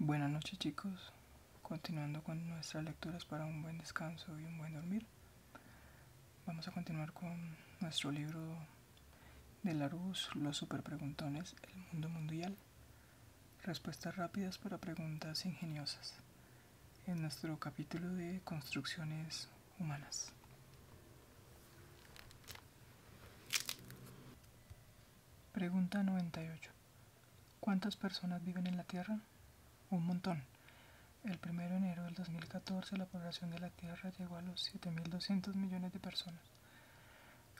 Buenas noches chicos, continuando con nuestras lecturas para un buen descanso y un buen dormir. Vamos a continuar con nuestro libro de Larousse, Los superpreguntones, el mundo mundial. Respuestas rápidas para preguntas ingeniosas. En nuestro capítulo de construcciones humanas. Pregunta 98. ¿Cuántas personas viven en la Tierra? Un montón. El 1 de enero del 2014 la población de la Tierra llegó a los 7.200 millones de personas.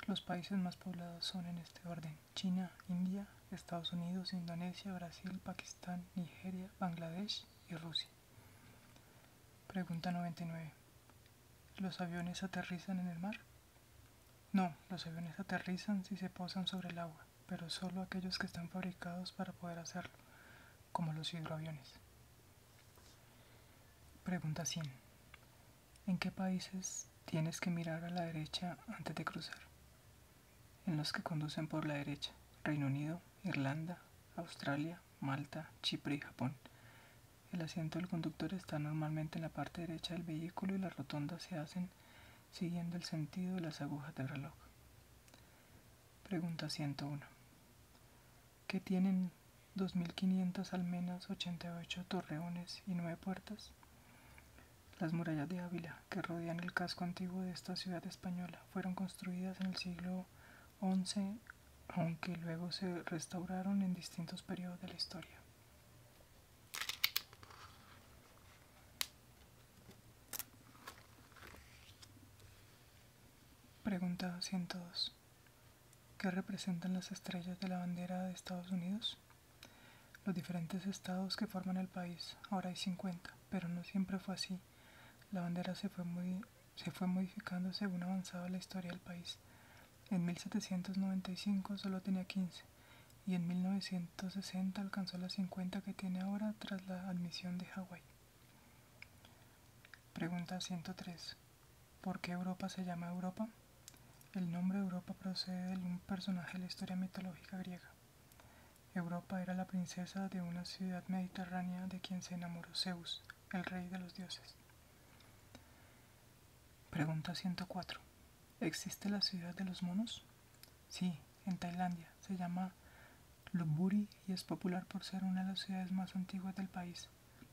Los países más poblados son en este orden. China, India, Estados Unidos, Indonesia, Brasil, Pakistán, Nigeria, Bangladesh y Rusia. Pregunta 99. ¿Los aviones aterrizan en el mar? No, los aviones aterrizan si se posan sobre el agua, pero solo aquellos que están fabricados para poder hacerlo, como los hidroaviones. Pregunta 100. ¿En qué países tienes que mirar a la derecha antes de cruzar? En los que conducen por la derecha. Reino Unido, Irlanda, Australia, Malta, Chipre y Japón. El asiento del conductor está normalmente en la parte derecha del vehículo y las rotondas se hacen siguiendo el sentido de las agujas del reloj. Pregunta 101. ¿Qué tienen 2.500 almenas, 88 torreones y 9 puertas? Las murallas de Ávila, que rodean el casco antiguo de esta ciudad española, fueron construidas en el siglo XI, aunque luego se restauraron en distintos periodos de la historia. Pregunta 102. ¿Qué representan las estrellas de la bandera de Estados Unidos? Los diferentes estados que forman el país. Ahora hay 50, pero no siempre fue así. La bandera se fue, muy, se fue modificando según avanzaba la historia del país. En 1795 solo tenía 15 y en 1960 alcanzó las 50 que tiene ahora tras la admisión de Hawái. Pregunta 103. ¿Por qué Europa se llama Europa? El nombre Europa procede de un personaje de la historia mitológica griega. Europa era la princesa de una ciudad mediterránea de quien se enamoró Zeus, el rey de los dioses. Pregunta 104. ¿Existe la ciudad de los monos? Sí, en Tailandia. Se llama Lopburi y es popular por ser una de las ciudades más antiguas del país,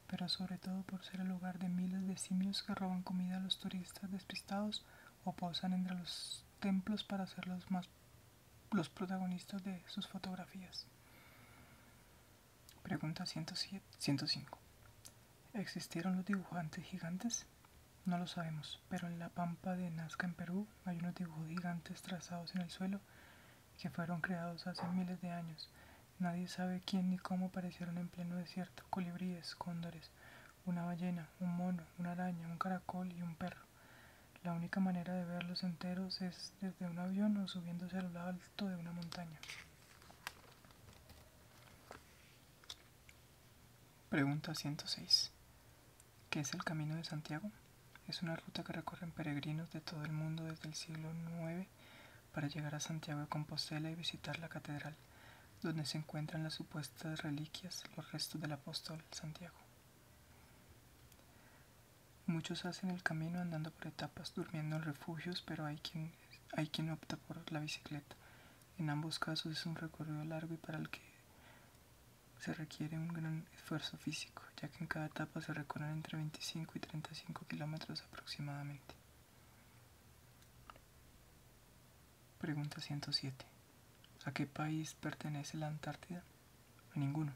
pero sobre todo por ser el hogar de miles de simios que roban comida a los turistas despistados o posan entre los templos para ser los más los protagonistas de sus fotografías. Pregunta 107, 105. ¿Existieron los dibujantes gigantes? No lo sabemos, pero en la pampa de Nazca en Perú hay unos dibujos gigantes trazados en el suelo que fueron creados hace miles de años. Nadie sabe quién ni cómo aparecieron en pleno desierto. Colibríes, cóndores, una ballena, un mono, una araña, un caracol y un perro. La única manera de verlos enteros es desde un avión o subiéndose a lo alto de una montaña. Pregunta 106. ¿Qué es el Camino de Santiago? Es una ruta que recorren peregrinos de todo el mundo desde el siglo IX para llegar a Santiago de Compostela y visitar la catedral, donde se encuentran las supuestas reliquias, los restos del apóstol Santiago. Muchos hacen el camino andando por etapas, durmiendo en refugios, pero hay quien, hay quien opta por la bicicleta. En ambos casos es un recorrido largo y para el que se requiere un gran esfuerzo físico, ya que en cada etapa se recorren entre 25 y 35 kilómetros aproximadamente. Pregunta 107. ¿A qué país pertenece la Antártida? A ninguno.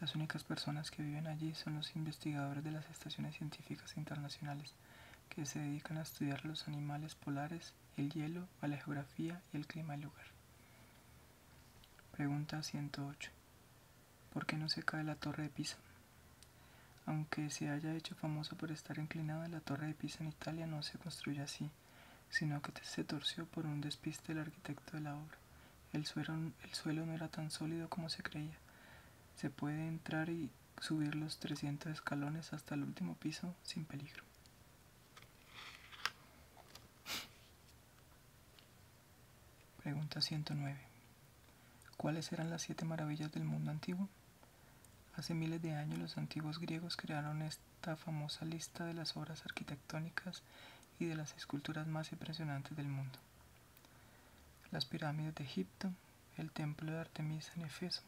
Las únicas personas que viven allí son los investigadores de las estaciones científicas internacionales, que se dedican a estudiar los animales polares, el hielo, la geografía y el clima del lugar. Pregunta 108. ¿Por qué no se cae la torre de Pisa? Aunque se haya hecho famosa por estar inclinada, la torre de Pisa en Italia no se construyó así, sino que se torció por un despiste del arquitecto de la obra. El suelo, el suelo no era tan sólido como se creía. Se puede entrar y subir los 300 escalones hasta el último piso sin peligro. Pregunta 109. ¿Cuáles eran las siete maravillas del mundo antiguo? Hace miles de años los antiguos griegos crearon esta famosa lista de las obras arquitectónicas y de las esculturas más impresionantes del mundo. Las pirámides de Egipto, el templo de Artemisa en Efeso,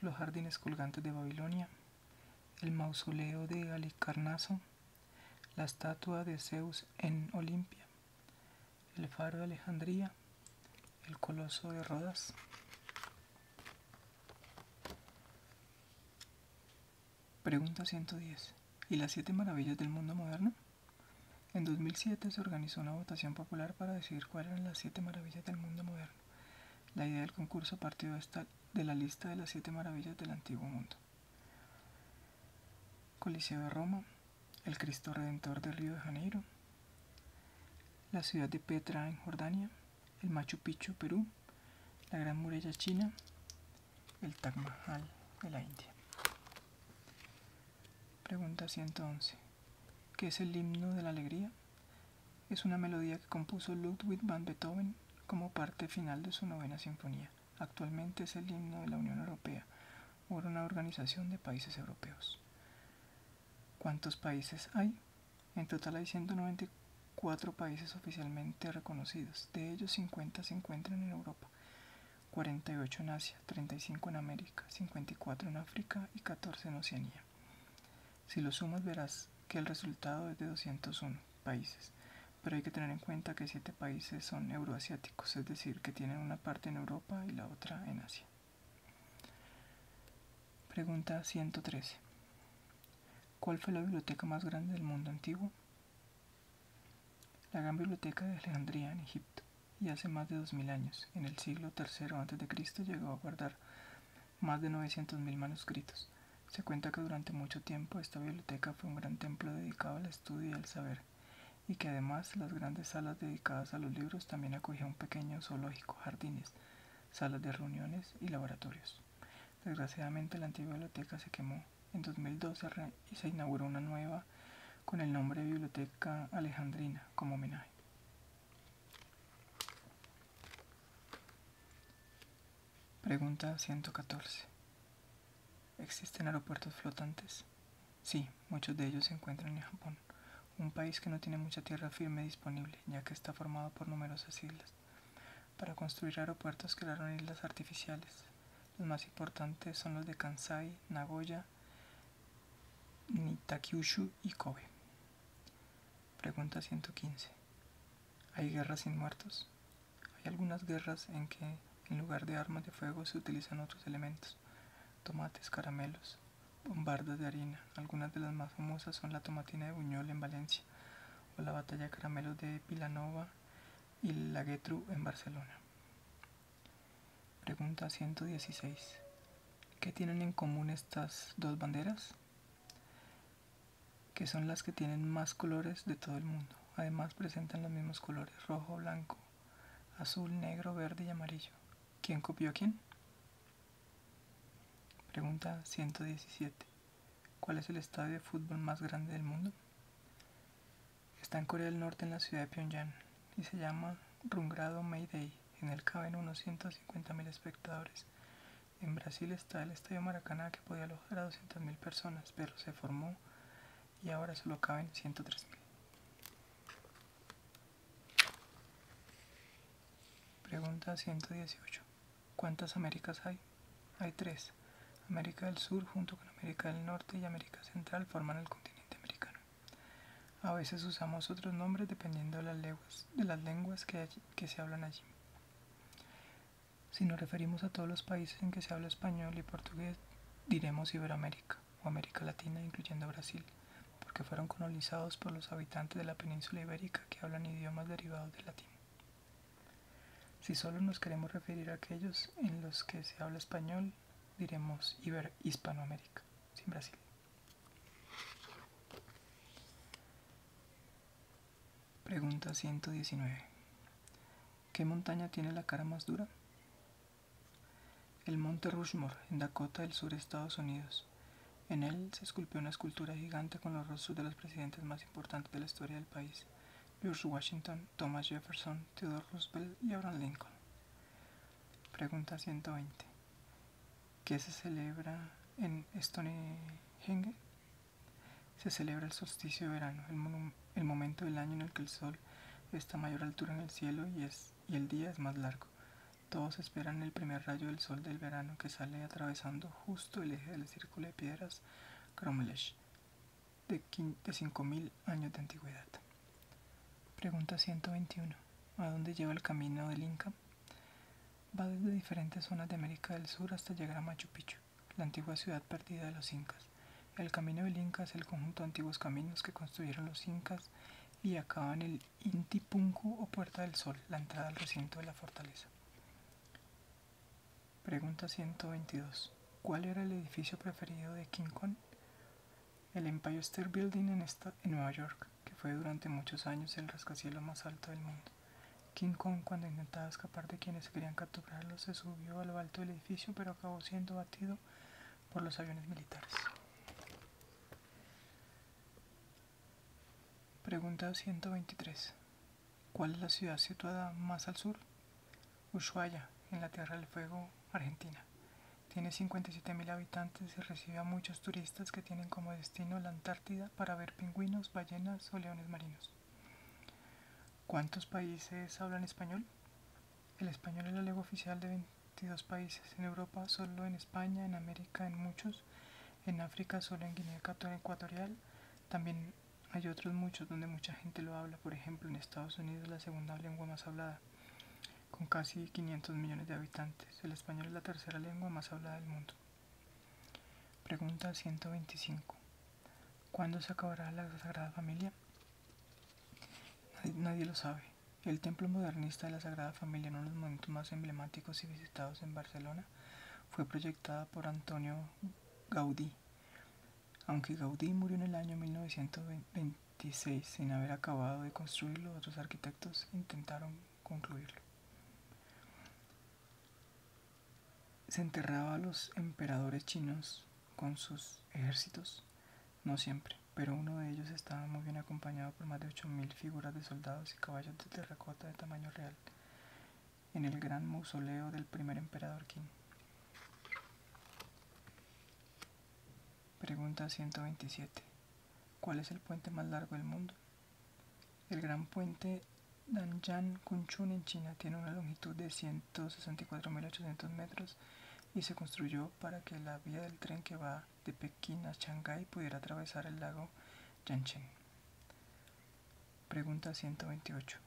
los jardines colgantes de Babilonia, el mausoleo de Halicarnaso, la estatua de Zeus en Olimpia, el faro de Alejandría, el coloso de Rodas. Pregunta 110. ¿Y las siete maravillas del mundo moderno? En 2007 se organizó una votación popular para decidir cuáles eran las siete maravillas del mundo moderno. La idea del concurso partió de la lista de las siete maravillas del antiguo mundo. Coliseo de Roma, el Cristo Redentor de Río de Janeiro, la ciudad de Petra en Jordania, el Machu Picchu, Perú, la Gran Muralla China, el Taj Mahal de la India. Pregunta 111. ¿Qué es el himno de la alegría? Es una melodía que compuso Ludwig van Beethoven como parte final de su novena sinfonía. Actualmente es el himno de la Unión Europea o una organización de países europeos. ¿Cuántos países hay? En total hay 194 países oficialmente reconocidos. De ellos 50 se encuentran en Europa, 48 en Asia, 35 en América, 54 en África y 14 en Oceanía. Si lo sumas verás que el resultado es de 201 países, pero hay que tener en cuenta que 7 países son euroasiáticos, es decir, que tienen una parte en Europa y la otra en Asia. Pregunta 113. ¿Cuál fue la biblioteca más grande del mundo antiguo? La Gran Biblioteca de Alejandría en Egipto, y hace más de 2000 años, en el siglo III a.C., llegó a guardar más de 900.000 manuscritos. Se cuenta que durante mucho tiempo esta biblioteca fue un gran templo dedicado al estudio y al saber, y que además las grandes salas dedicadas a los libros también acogían un pequeño zoológico, jardines, salas de reuniones y laboratorios. Desgraciadamente la antigua biblioteca se quemó. En 2012 y se inauguró una nueva con el nombre Biblioteca Alejandrina como homenaje. Pregunta 114. ¿Existen aeropuertos flotantes? Sí, muchos de ellos se encuentran en Japón, un país que no tiene mucha tierra firme disponible, ya que está formado por numerosas islas. Para construir aeropuertos crearon islas artificiales. Los más importantes son los de Kansai, Nagoya, Nitakyushu y Kobe. Pregunta 115. ¿Hay guerras sin muertos? Hay algunas guerras en que en lugar de armas de fuego se utilizan otros elementos tomates, caramelos, bombardas de harina. Algunas de las más famosas son la tomatina de Buñol en Valencia o la batalla de caramelos de Pilanova y la Getru en Barcelona. Pregunta 116. ¿Qué tienen en común estas dos banderas? Que son las que tienen más colores de todo el mundo. Además presentan los mismos colores, rojo, blanco, azul, negro, verde y amarillo. ¿Quién copió a quién? Pregunta 117. ¿Cuál es el estadio de fútbol más grande del mundo? Está en Corea del Norte, en la ciudad de Pyongyang, y se llama Rungrado Mayday. En él caben unos 150.000 espectadores. En Brasil está el Estadio Maracaná que podía alojar a 200.000 personas, pero se formó y ahora solo caben 103.000. Pregunta 118. ¿Cuántas Américas hay? Hay tres. América del Sur junto con América del Norte y América Central forman el continente americano. A veces usamos otros nombres dependiendo de las lenguas, que se hablan allí. Si nos referimos a todos los países en que se habla español y portugués, diremos Iberoamérica o América Latina, incluyendo Brasil, porque fueron colonizados por los habitantes de la península ibérica que hablan idiomas derivados del latín. Si solo nos queremos referir a aquellos en los que se habla español, diremos Iber Hispanoamérica, sin Brasil. Pregunta 119. ¿Qué montaña tiene la cara más dura? El monte Rushmore, en Dakota del Sur, Estados Unidos. En él se esculpió una escultura gigante con los rostros de los presidentes más importantes de la historia del país. George Washington, Thomas Jefferson, Theodore Roosevelt y Abraham Lincoln. Pregunta 120 se celebra en Stonehenge se celebra el solsticio de verano, el, momento del año en el que el sol está a mayor altura en el cielo y, el día es más largo. Todos esperan el primer rayo del sol del verano que sale atravesando justo el eje del círculo de piedras Crommelech de, de 5.000 años de antigüedad. Pregunta 121. ¿A dónde lleva el camino del Inca? Va desde diferentes zonas de América del Sur hasta llegar a Machu Picchu, la antigua ciudad perdida de los incas. El camino del Inca es el conjunto de antiguos caminos que construyeron los incas y acaba en el Inti Punku o Puerta del Sol, la entrada al recinto de la fortaleza. Pregunta 122. ¿Cuál era el edificio preferido de King Kong? El Empire State Building en, en Nueva York, que fue durante muchos años el rascacielos más alto del mundo. King Kong, cuando intentaba escapar de quienes querían capturarlo, se subió a lo alto del edificio, pero acabó siendo batido por los aviones militares. Pregunta 123. ¿Cuál es la ciudad situada más al sur? Ushuaia, en la Tierra del Fuego, Argentina. Tiene 57.000 habitantes y recibe a muchos turistas que tienen como destino la Antártida para ver pingüinos, ballenas o leones marinos. ¿Cuántos países hablan español? El español es la lengua oficial de 22 países. En Europa solo en España, en América en muchos, en África solo en Guinea Ecuatorial. También hay otros muchos donde mucha gente lo habla. Por ejemplo, en Estados Unidos la segunda lengua más hablada, con casi 500 millones de habitantes. El español es la tercera lengua más hablada del mundo. Pregunta 125. ¿Cuándo se acabará la Sagrada Familia? Nadie lo sabe. El templo modernista de la Sagrada Familia, uno de los momentos más emblemáticos y visitados en Barcelona, fue proyectada por Antonio Gaudí. Aunque Gaudí murió en el año 1926 sin haber acabado de construirlo, otros arquitectos intentaron concluirlo. Se enterraba a los emperadores chinos con sus ejércitos, no siempre pero uno de ellos estaba muy bien acompañado por más de 8.000 figuras de soldados y caballos de terracota de tamaño real, en el gran mausoleo del primer emperador Qin. Pregunta 127. ¿Cuál es el puente más largo del mundo? El gran puente Danjan Kunchun en China tiene una longitud de 164.800 metros y se construyó para que la vía del tren que va de Pekín a Shanghái pudiera atravesar el lago Yanchen. Pregunta 128.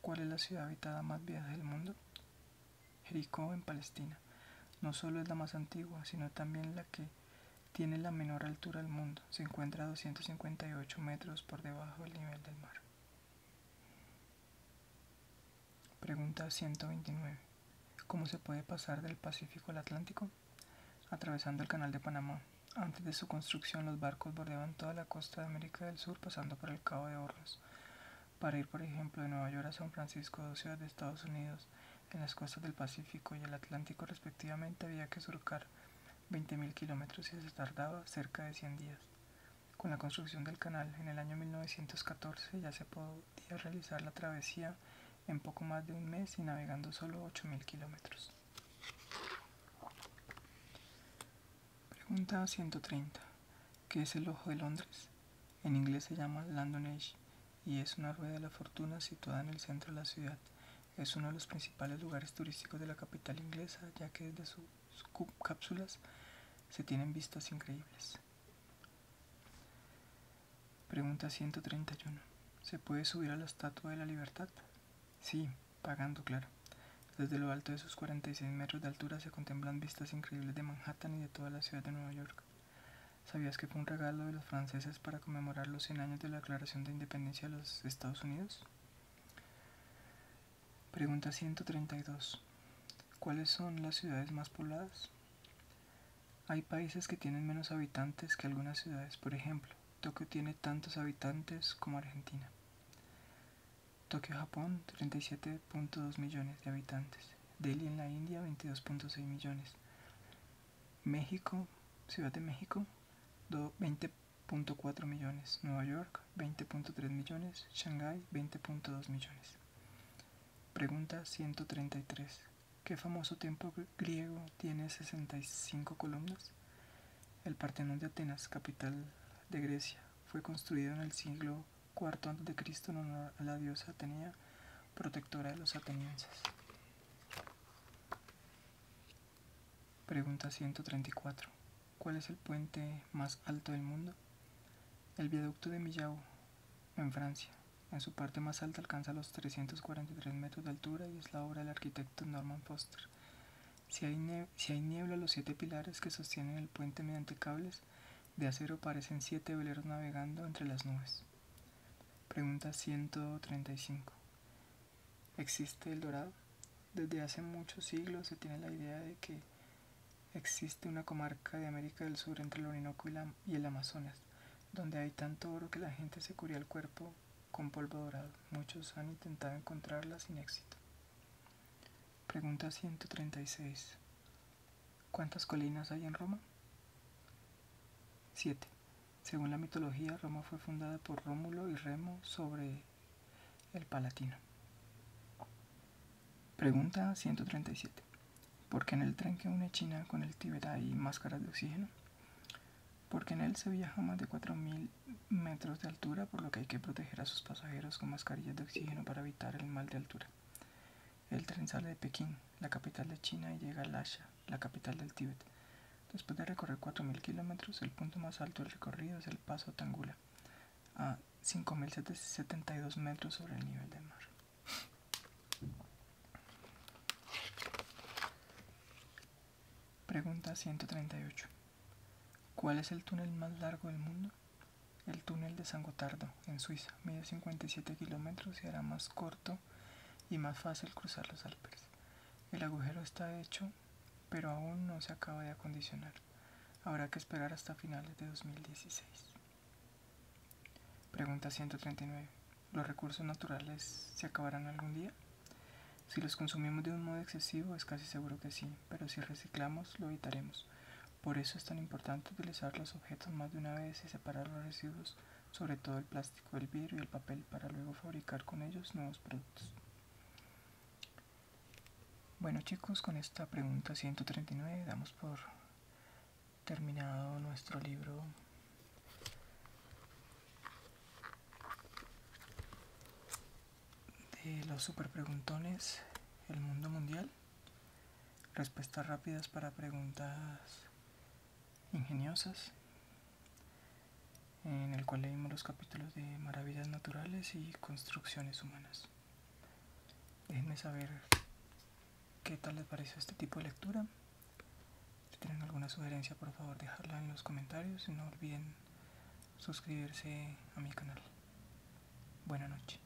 ¿Cuál es la ciudad habitada más vieja del mundo? Jericó en Palestina. No solo es la más antigua, sino también la que tiene la menor altura del mundo. Se encuentra a 258 metros por debajo del nivel del mar. Pregunta 129. ¿Cómo se puede pasar del Pacífico al Atlántico? Atravesando el Canal de Panamá. Antes de su construcción, los barcos bordeaban toda la costa de América del Sur pasando por el Cabo de Hornos. Para ir, por ejemplo, de Nueva York a San Francisco, dos ciudades de Estados Unidos, en las costas del Pacífico y el Atlántico respectivamente, había que surcar 20.000 kilómetros y se tardaba cerca de 100 días. Con la construcción del canal en el año 1914 ya se podía realizar la travesía en poco más de un mes y navegando solo 8.000 kilómetros. Pregunta 130. ¿Qué es el Ojo de Londres? En inglés se llama London Edge y es una rueda de la fortuna situada en el centro de la ciudad. Es uno de los principales lugares turísticos de la capital inglesa, ya que desde sus cápsulas se tienen vistas increíbles. Pregunta 131. ¿Se puede subir a la Estatua de la Libertad? Sí, pagando, claro. Desde lo alto de sus 46 metros de altura se contemplan vistas increíbles de Manhattan y de toda la ciudad de Nueva York. ¿Sabías que fue un regalo de los franceses para conmemorar los 100 años de la Declaración de Independencia de los Estados Unidos? Pregunta 132. ¿Cuáles son las ciudades más pobladas? Hay países que tienen menos habitantes que algunas ciudades. Por ejemplo, Tokio tiene tantos habitantes como Argentina. Tokio, Japón, 37.2 millones de habitantes. Delhi en la India, 22.6 millones. México, Ciudad de México, 20.4 millones. Nueva York, 20.3 millones. Shanghái, 20.2 millones. Pregunta 133. ¿Qué famoso templo griego tiene 65 columnas? El Partenón de Atenas, capital de Grecia, fue construido en el siglo IV a.C. en honor a la diosa Atenea, protectora de los atenienses. Pregunta 134. ¿Cuál es el puente más alto del mundo? El viaducto de Millau, en Francia. En su parte más alta alcanza los 343 metros de altura y es la obra del arquitecto Norman Foster. Si hay, niebla, los siete pilares que sostienen el puente mediante cables de acero parecen siete veleros navegando entre las nubes. Pregunta 135. ¿Existe el dorado? Desde hace muchos siglos se tiene la idea de que existe una comarca de América del Sur entre el Orinoco y, el Amazonas, donde hay tanto oro que la gente se cubría el cuerpo con polvo dorado. Muchos han intentado encontrarla sin éxito. Pregunta 136. ¿Cuántas colinas hay en Roma? 7. Según la mitología, Roma fue fundada por Rómulo y Remo sobre el Palatino. Pregunta 137. ¿Por qué en el tren que une China con el Tíbet hay máscaras de oxígeno? Porque en él se viaja a más de 4.000 metros de altura, por lo que hay que proteger a sus pasajeros con mascarillas de oxígeno para evitar el mal de altura. El tren sale de Pekín, la capital de China, y llega a Lhasa, la capital del Tíbet. Después de recorrer 4.000 kilómetros, el punto más alto del recorrido es el Paso Tangula, a 5.072 metros sobre el nivel del mar. Pregunta 138. ¿Cuál es el túnel más largo del mundo? El túnel de San Gotardo, en Suiza, mide 57 kilómetros y hará más corto y más fácil cruzar los Alpes. El agujero está hecho, pero aún no se acaba de acondicionar. Habrá que esperar hasta finales de 2016. Pregunta 139. ¿Los recursos naturales se acabarán algún día? Si los consumimos de un modo excesivo es casi seguro que sí, pero si reciclamos lo evitaremos. Por eso es tan importante utilizar los objetos más de una vez y separar los residuos, sobre todo el plástico, el vidrio y el papel, para luego fabricar con ellos nuevos productos. Bueno chicos, con esta pregunta 139 damos por terminado nuestro libro de los super preguntones El mundo mundial. Respuestas rápidas para preguntas ingeniosas, en el cual leímos los capítulos de maravillas naturales y construcciones humanas. Déjenme saber qué tal les pareció este tipo de lectura. Si tienen alguna sugerencia, por favor, dejarla en los comentarios y no olviden suscribirse a mi canal. Buenas noches.